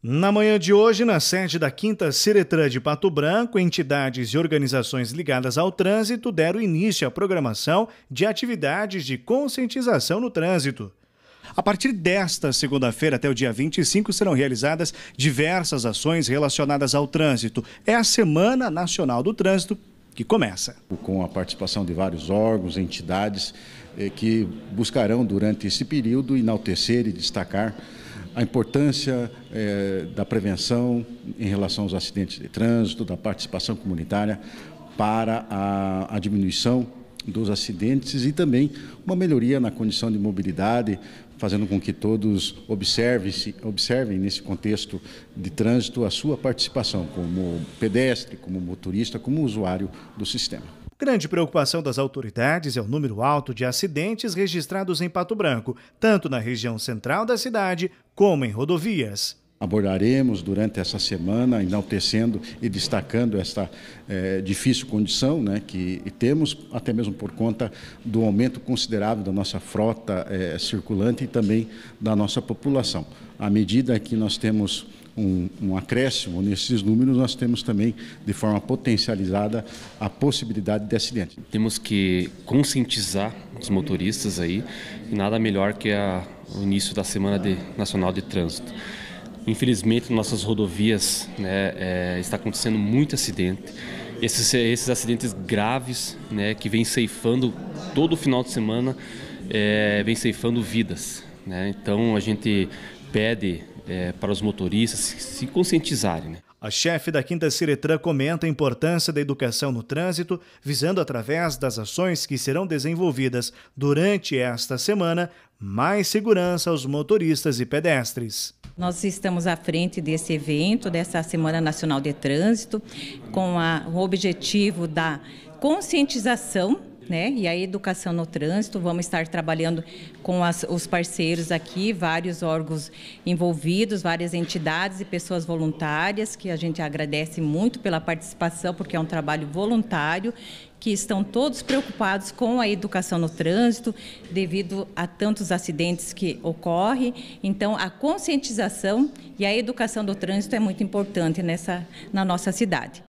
Na manhã de hoje, na sede da Quinta Ciretran de Pato Branco, entidades e organizações ligadas ao trânsito deram início à programação de atividades de conscientização no trânsito. A partir desta segunda-feira até o dia 25 serão realizadas diversas ações relacionadas ao trânsito. É a Semana Nacional do Trânsito que começa. Com a participação de vários órgãos, entidades eh, que buscarão durante esse período enaltecer e destacar a importância é, da prevenção em relação aos acidentes de trânsito, da participação comunitária para a, a diminuição dos acidentes e também uma melhoria na condição de mobilidade, fazendo com que todos observem, observem nesse contexto de trânsito a sua participação como pedestre, como motorista, como usuário do sistema. Grande preocupação das autoridades é o número alto de acidentes registrados em Pato Branco, tanto na região central da cidade como em rodovias. Abordaremos durante essa semana, enaltecendo e destacando esta é, difícil condição né, que temos, até mesmo por conta do aumento considerável da nossa frota é, circulante e também da nossa população. À medida que nós temos um, um acréscimo nesses números, nós temos também, de forma potencializada, a possibilidade de acidente. Temos que conscientizar os motoristas aí, e nada melhor que a, o início da Semana de, Nacional de Trânsito. Infelizmente, nossas rodovias né, é, está acontecendo muito acidente. Esses, esses acidentes graves né, que vem ceifando todo final de semana, é, vem ceifando vidas. Né? Então a gente pede é, para os motoristas se conscientizarem. Né? A chefe da Quinta Ciretran comenta a importância da educação no trânsito, visando, através das ações que serão desenvolvidas durante esta semana, mais segurança aos motoristas e pedestres. Nós estamos à frente desse evento, dessa Semana Nacional de Trânsito, com a, o objetivo da conscientização né? E a educação no trânsito, vamos estar trabalhando com as, os parceiros aqui, vários órgãos envolvidos, várias entidades e pessoas voluntárias, que a gente agradece muito pela participação, porque é um trabalho voluntário, que estão todos preocupados com a educação no trânsito, devido a tantos acidentes que ocorrem. Então, a conscientização e a educação do trânsito é muito importante nessa, na nossa cidade.